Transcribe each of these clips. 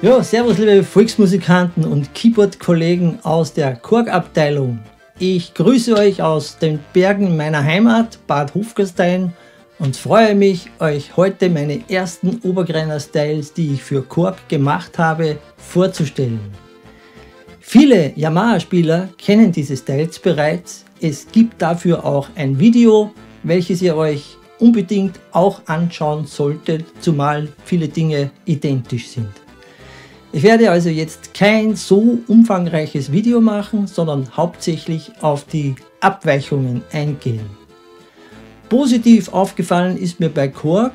Ja, servus liebe Volksmusikanten und Keyboard-Kollegen aus der Korg-Abteilung. Ich grüße euch aus den Bergen meiner Heimat, Bad Hofgastein und freue mich, euch heute meine ersten Obergreiner-Styles, die ich für Korg gemacht habe, vorzustellen. Viele Yamaha-Spieler kennen diese Styles bereits. Es gibt dafür auch ein Video, welches ihr euch unbedingt auch anschauen solltet, zumal viele Dinge identisch sind. Ich werde also jetzt kein so umfangreiches Video machen, sondern hauptsächlich auf die Abweichungen eingehen. Positiv aufgefallen ist mir bei Korg,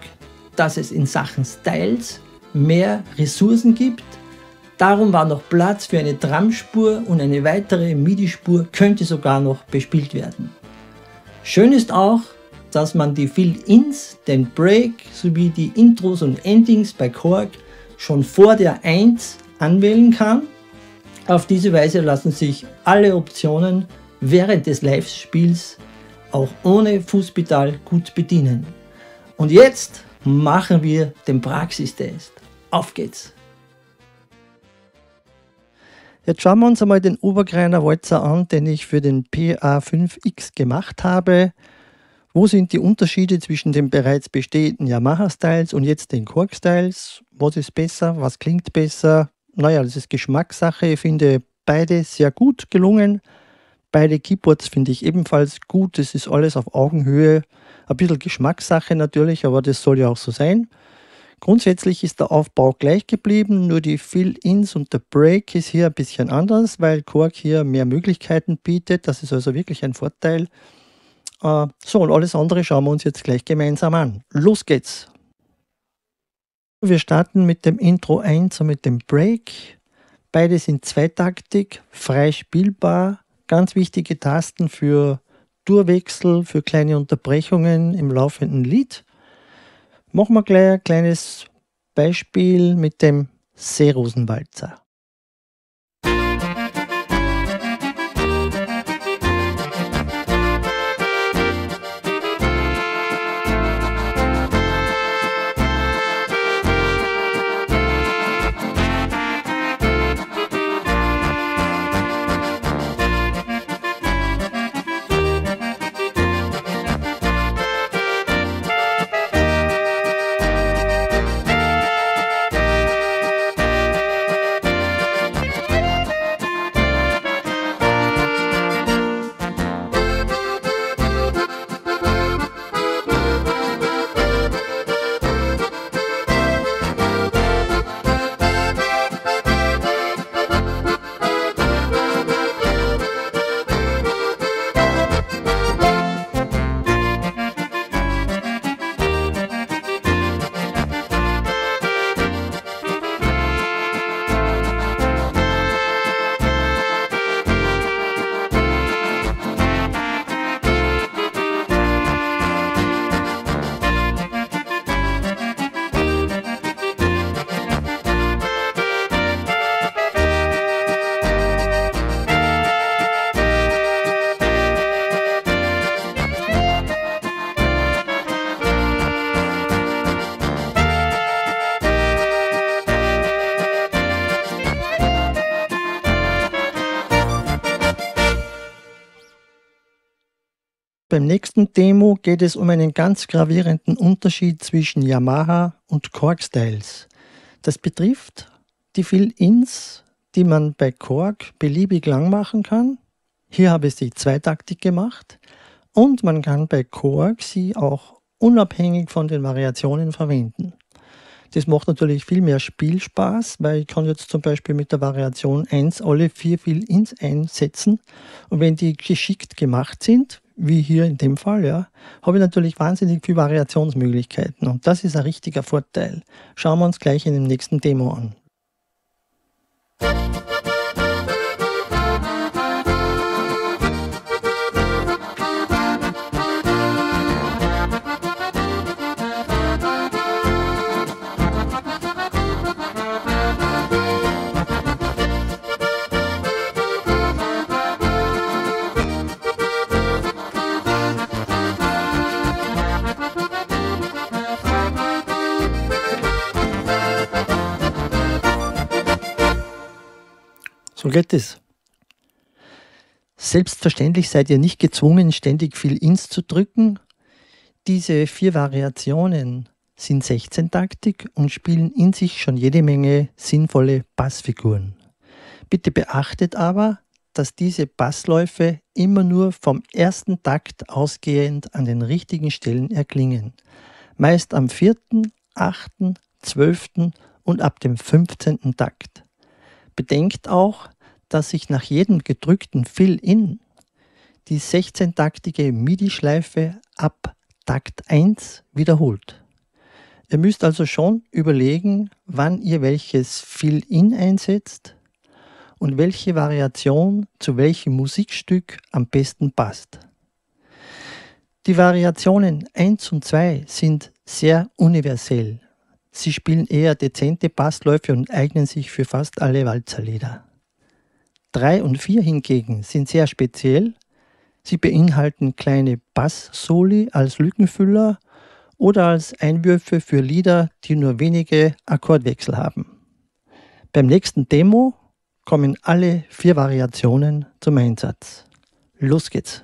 dass es in Sachen Styles mehr Ressourcen gibt. Darum war noch Platz für eine Drumspur und eine weitere MIDI-Spur könnte sogar noch bespielt werden. Schön ist auch, dass man die Fill-Ins, den Break sowie die Intros und Endings bei Korg schon vor der 1 anwählen kann. Auf diese Weise lassen sich alle Optionen während des Live-Spiels auch ohne Fußpedal gut bedienen. Und jetzt machen wir den Praxistest. Auf geht's! Jetzt schauen wir uns einmal den Obergreiner Walzer an, den ich für den PA5X gemacht habe. Wo sind die Unterschiede zwischen den bereits bestehenden Yamaha-Styles und jetzt den Korg-Styles? Was ist besser? Was klingt besser? Naja, das ist Geschmackssache. Ich finde beide sehr gut gelungen. Beide Keyboards finde ich ebenfalls gut. Das ist alles auf Augenhöhe. Ein bisschen Geschmackssache natürlich, aber das soll ja auch so sein. Grundsätzlich ist der Aufbau gleich geblieben, nur die Fill-Ins und der Break ist hier ein bisschen anders, weil Korg hier mehr Möglichkeiten bietet. Das ist also wirklich ein Vorteil. Äh, so, und alles andere schauen wir uns jetzt gleich gemeinsam an. Los geht's! Wir starten mit dem Intro 1 und mit dem Break. Beide sind zweitaktig, frei spielbar. Ganz wichtige Tasten für Durchwechsel, für kleine Unterbrechungen im laufenden Lied. Machen wir gleich ein kleines Beispiel mit dem Seerosenwalzer. Nächsten Demo geht es um einen ganz gravierenden Unterschied zwischen Yamaha und Korg Styles. Das betrifft die Fill-Ins, die man bei Korg beliebig lang machen kann. Hier habe ich sie zweitaktig gemacht und man kann bei Korg sie auch unabhängig von den Variationen verwenden. Das macht natürlich viel mehr Spielspaß, weil ich kann jetzt zum Beispiel mit der Variation 1 alle vier Fill-Ins einsetzen und wenn die geschickt gemacht sind, wie hier in dem Fall, ja, habe ich natürlich wahnsinnig viele Variationsmöglichkeiten und das ist ein richtiger Vorteil. Schauen wir uns gleich in dem nächsten Demo an. So geht es. Selbstverständlich seid ihr nicht gezwungen, ständig viel ins zu drücken. Diese vier Variationen sind 16-taktig und spielen in sich schon jede Menge sinnvolle Bassfiguren. Bitte beachtet aber, dass diese Bassläufe immer nur vom ersten Takt ausgehend an den richtigen Stellen erklingen. Meist am vierten, achten, zwölften und ab dem 15. Takt. Bedenkt auch, dass sich nach jedem gedrückten Fill-In die 16-taktige MIDI-Schleife ab Takt 1 wiederholt. Ihr müsst also schon überlegen, wann ihr welches Fill-In einsetzt und welche Variation zu welchem Musikstück am besten passt. Die Variationen 1 und 2 sind sehr universell. Sie spielen eher dezente Bassläufe und eignen sich für fast alle Walzerlieder. 3 und 4 hingegen sind sehr speziell. Sie beinhalten kleine Bass-Soli als Lückenfüller oder als Einwürfe für Lieder, die nur wenige Akkordwechsel haben. Beim nächsten Demo kommen alle vier Variationen zum Einsatz. Los geht's!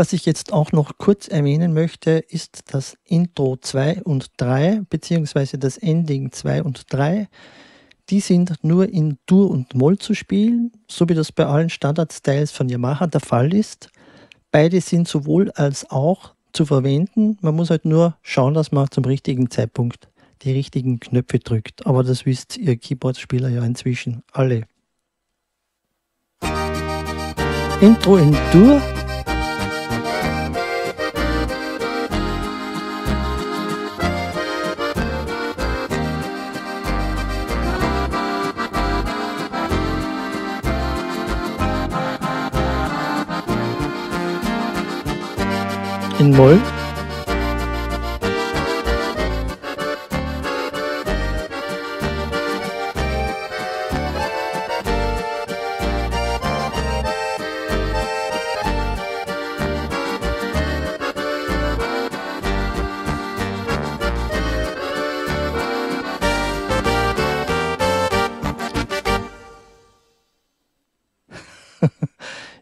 Was ich jetzt auch noch kurz erwähnen möchte, ist das Intro 2 und 3, beziehungsweise das Ending 2 und 3. Die sind nur in Dur und Moll zu spielen, so wie das bei allen Standard-Styles von Yamaha der Fall ist. Beide sind sowohl als auch zu verwenden. Man muss halt nur schauen, dass man zum richtigen Zeitpunkt die richtigen Knöpfe drückt. Aber das wisst ihr Keyboard-Spieler ja inzwischen alle. Intro in Dur in Moll.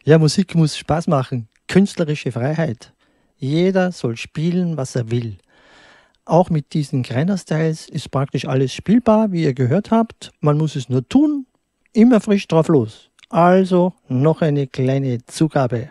Ja, Musik muss Spaß machen. Künstlerische Freiheit. Jeder soll spielen, was er will. Auch mit diesen Greiner-Styles ist praktisch alles spielbar, wie ihr gehört habt. Man muss es nur tun, immer frisch drauf los. Also noch eine kleine Zugabe.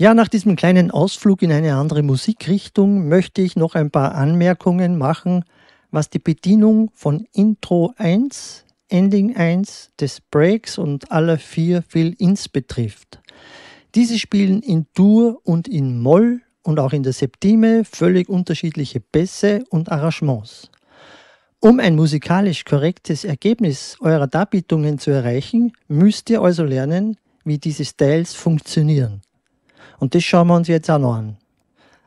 Ja, nach diesem kleinen Ausflug in eine andere Musikrichtung möchte ich noch ein paar Anmerkungen machen, was die Bedienung von Intro 1, Ending 1, des Breaks und aller vier Fill-Ins betrifft. Diese spielen in Dur und in Moll und auch in der Septime völlig unterschiedliche Bässe und Arrangements. Um ein musikalisch korrektes Ergebnis eurer Darbietungen zu erreichen, müsst ihr also lernen, wie diese Styles funktionieren. Und das schauen wir uns jetzt auch noch an.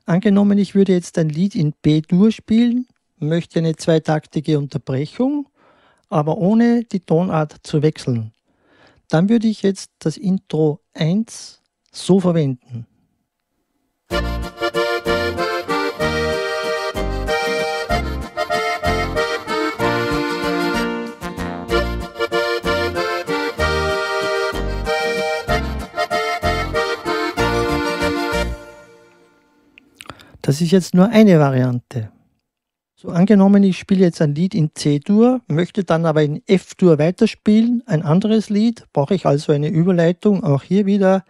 Angenommen, ich würde jetzt ein Lied in B-Dur spielen, möchte eine zweitaktige Unterbrechung, aber ohne die Tonart zu wechseln. Dann würde ich jetzt das Intro 1 so verwenden. Ist jetzt nur eine Variante. So angenommen, ich spiele jetzt ein Lied in C-Dur, möchte dann aber in F-Dur weiterspielen, ein anderes Lied, brauche ich also eine Überleitung, auch hier wieder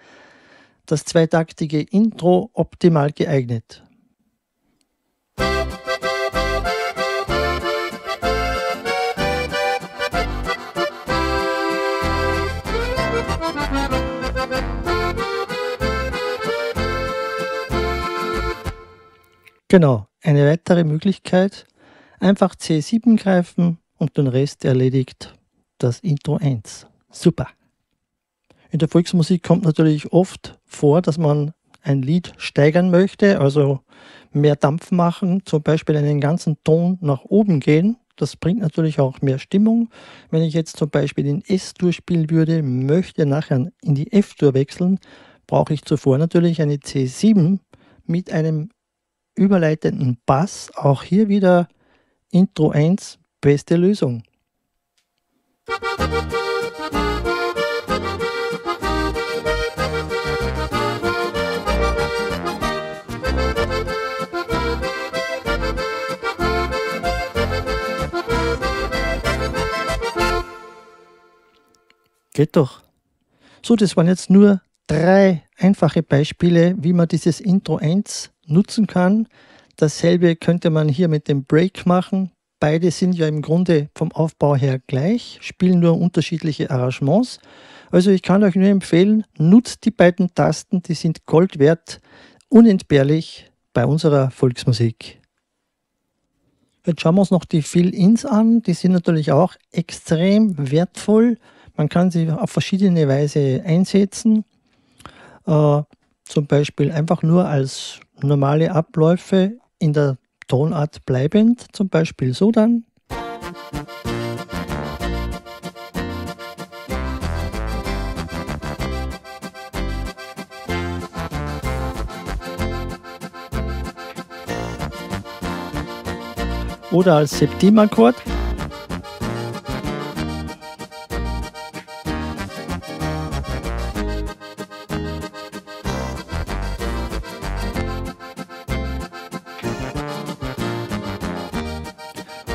das zweitaktige Intro optimal geeignet. Genau, eine weitere Möglichkeit, einfach C7 greifen und den Rest erledigt das Intro 1. Super. In der Volksmusik kommt natürlich oft vor, dass man ein Lied steigern möchte, also mehr Dampf machen, zum Beispiel einen ganzen Ton nach oben gehen. Das bringt natürlich auch mehr Stimmung. Wenn ich jetzt zum Beispiel in S-Dur spielen würde, möchte nachher in die F-Dur wechseln, brauche ich zuvor natürlich eine C7 mit einem überleitenden Bass. Auch hier wieder Intro 1, beste Lösung. Geht doch. So, das waren jetzt nur drei einfache Beispiele, wie man dieses Intro 1 nutzen kann. Dasselbe könnte man hier mit dem Break machen. Beide sind ja im Grunde vom Aufbau her gleich, spielen nur unterschiedliche Arrangements. Also ich kann euch nur empfehlen, nutzt die beiden Tasten, die sind Gold wert, unentbehrlich bei unserer Volksmusik. Jetzt schauen wir uns noch die Fill-Ins an. Die sind natürlich auch extrem wertvoll. Man kann sie auf verschiedene Weise einsetzen. Äh, zum Beispiel einfach nur als normale Abläufe in der Tonart bleibend, zum Beispiel so dann. Oder als Septimakkord.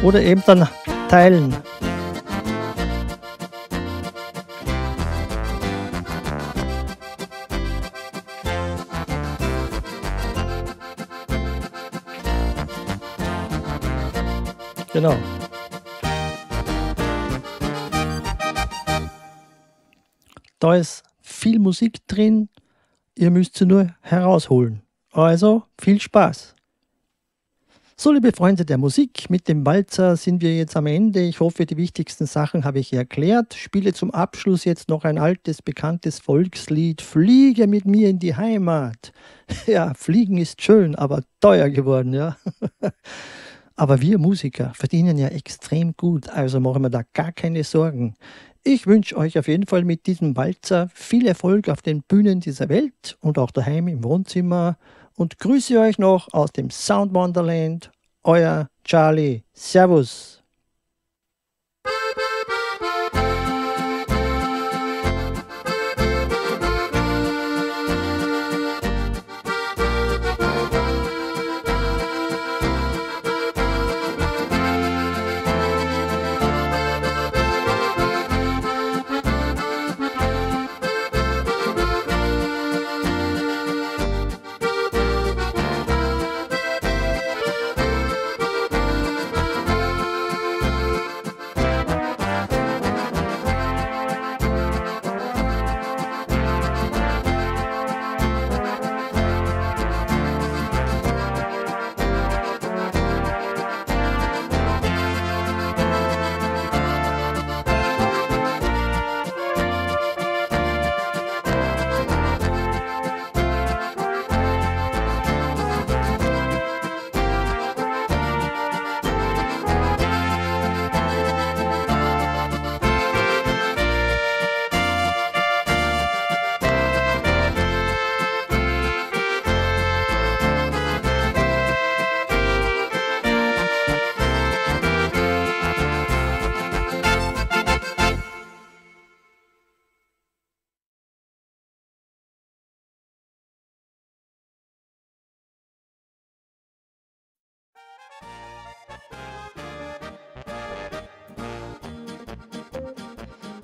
Oder eben dann teilen. Genau. Da ist viel Musik drin, ihr müsst sie nur herausholen. Also viel Spaß! So, liebe Freunde der Musik, mit dem Walzer sind wir jetzt am Ende. Ich hoffe, die wichtigsten Sachen habe ich erklärt. Spiele zum Abschluss jetzt noch ein altes, bekanntes Volkslied. Fliege mit mir in die Heimat. Ja, fliegen ist schön, aber teuer geworden, ja. Aber wir Musiker verdienen ja extrem gut, also machen wir da gar keine Sorgen. Ich wünsche euch auf jeden Fall mit diesem Walzer viel Erfolg auf den Bühnen dieser Welt und auch daheim im Wohnzimmer und grüße euch noch aus dem Sound Wonderland. Euer Charlie. Servus.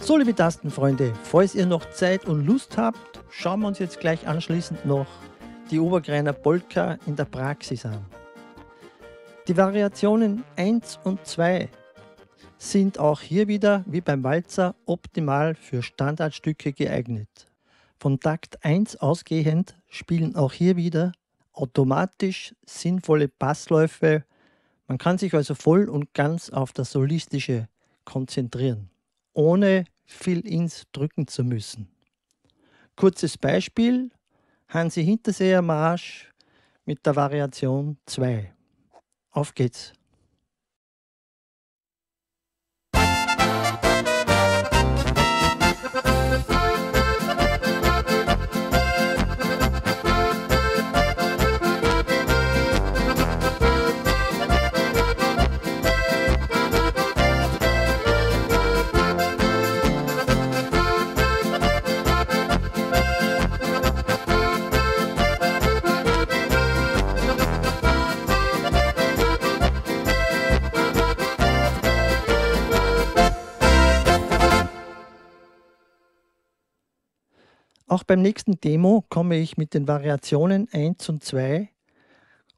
So, liebe Tastenfreunde, falls ihr noch Zeit und Lust habt, schauen wir uns jetzt gleich anschließend noch die Obergreiner Polka in der Praxis an. Die Variationen 1 und 2 sind auch hier wieder, wie beim Walzer, optimal für Standardstücke geeignet. Von Takt 1 ausgehend spielen auch hier wieder automatisch sinnvolle Passläufe. Man kann sich also voll und ganz auf das Solistische konzentrieren, ohne viel ins drücken zu müssen. Kurzes Beispiel: Hansi Hinterseher Marsch mit der Variation 2. Auf geht's! Beim nächsten Demo komme ich mit den Variationen 1 und 2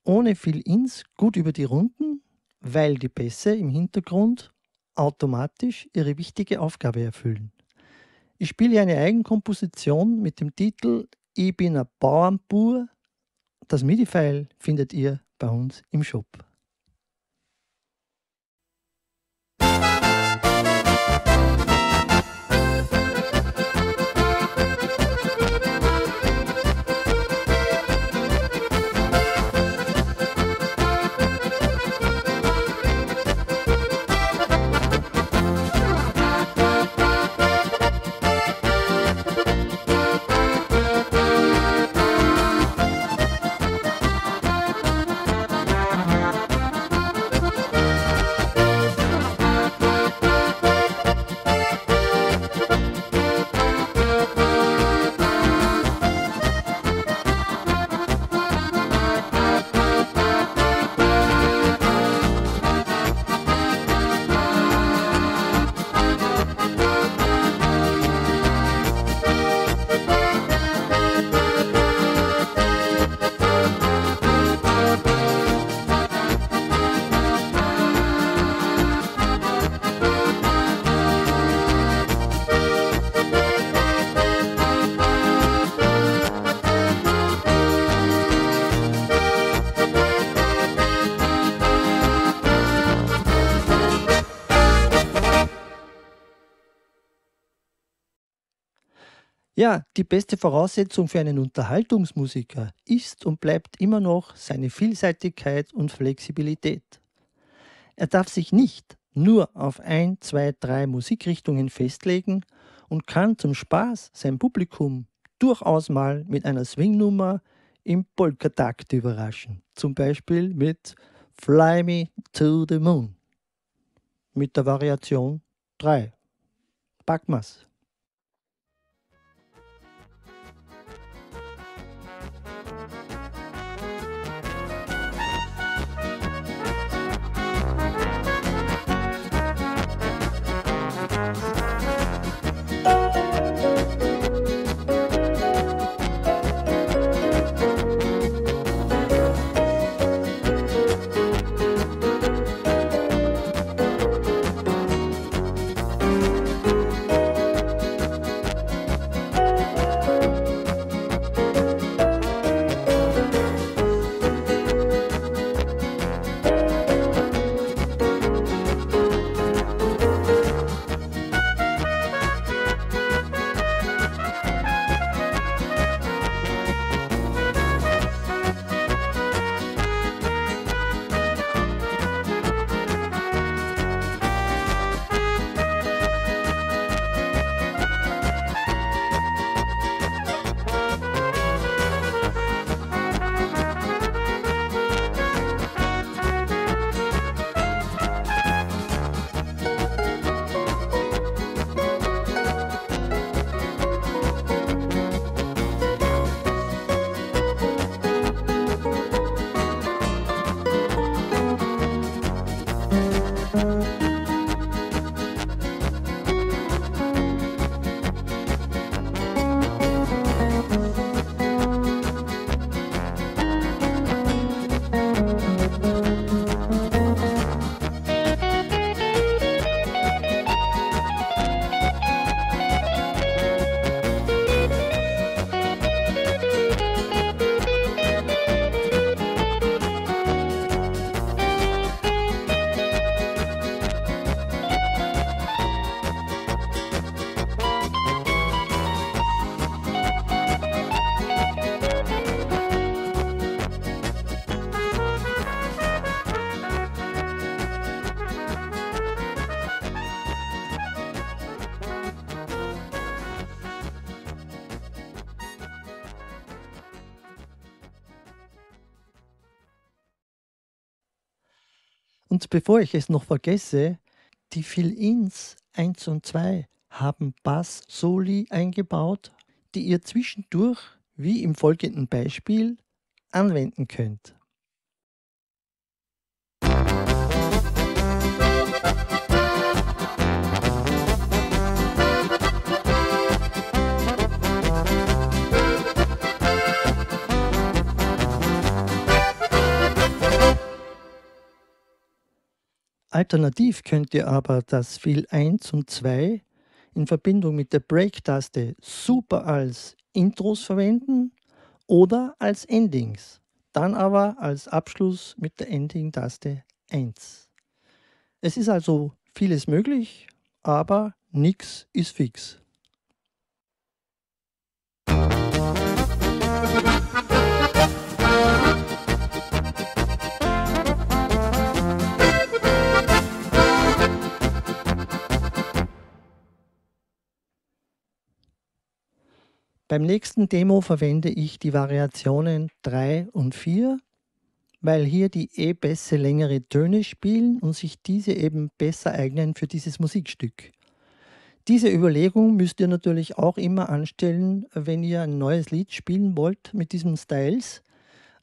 ohne viel Ins gut über die Runden, weil die Bässe im Hintergrund automatisch ihre wichtige Aufgabe erfüllen. Ich spiele eine Eigenkomposition mit dem Titel Ich bin ein Bauernbur. Das MIDI-File findet ihr bei uns im Shop. Ja, die beste Voraussetzung für einen Unterhaltungsmusiker ist und bleibt immer noch seine Vielseitigkeit und Flexibilität. Er darf sich nicht nur auf ein, zwei, drei Musikrichtungen festlegen und kann zum Spaß sein Publikum durchaus mal mit einer Swingnummer im Polkatakt überraschen. Zum Beispiel mit Fly Me to the Moon mit der Variation 3. Packen Und bevor ich es noch vergesse, die Fill-Ins 1 und 2 haben Bass-Soli eingebaut, die ihr zwischendurch, wie im folgenden Beispiel, anwenden könnt. Alternativ könnt ihr aber das Fill 1 und 2 in Verbindung mit der Break-Taste super als Intros verwenden oder als Endings. Dann aber als Abschluss mit der Ending-Taste 1. Es ist also vieles möglich, aber nichts ist fix. Beim nächsten Demo verwende ich die Variationen 3 und 4, weil hier die E-Bässe längere Töne spielen und sich diese eben besser eignen für dieses Musikstück. Diese Überlegung müsst ihr natürlich auch immer anstellen, wenn ihr ein neues Lied spielen wollt mit diesen Styles.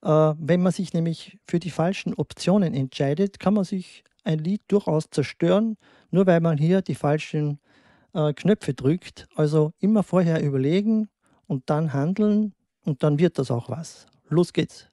Äh, wenn man sich nämlich für die falschen Optionen entscheidet, kann man sich ein Lied durchaus zerstören, nur weil man hier die falschen äh, Knöpfe drückt. Also immer vorher überlegen, und dann handeln und dann wird das auch was. Los geht's.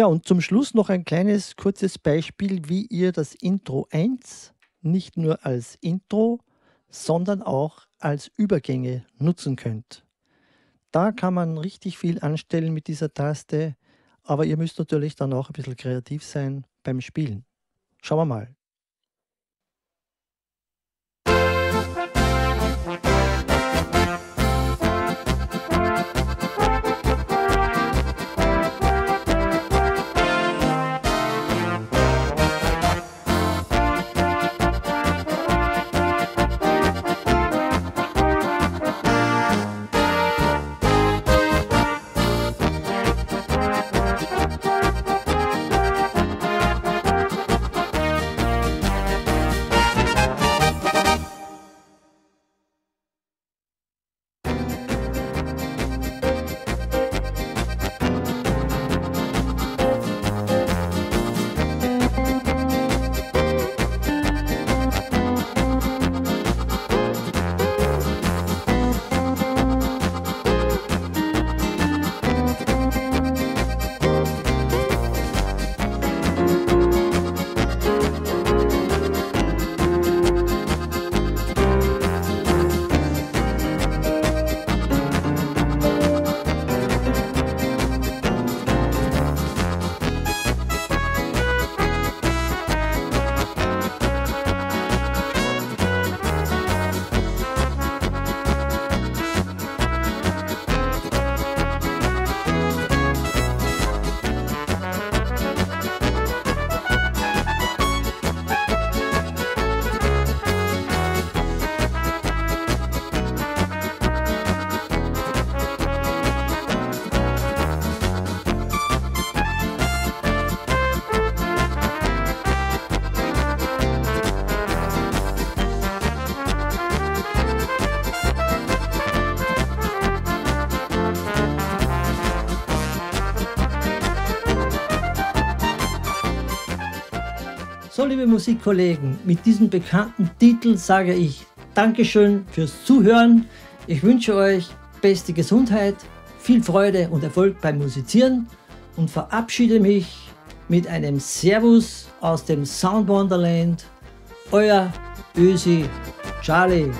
Ja, und zum Schluss noch ein kleines kurzes Beispiel, wie ihr das Intro 1 nicht nur als Intro, sondern auch als Übergänge nutzen könnt. Da kann man richtig viel anstellen mit dieser Taste, aber ihr müsst natürlich dann auch ein bisschen kreativ sein beim Spielen. Schauen wir mal. Liebe Musikkollegen, mit diesem bekannten Titel sage ich Dankeschön fürs Zuhören. Ich wünsche euch beste Gesundheit, viel Freude und Erfolg beim Musizieren und verabschiede mich mit einem Servus aus dem Sound Wonderland. Euer Ösi Charlie.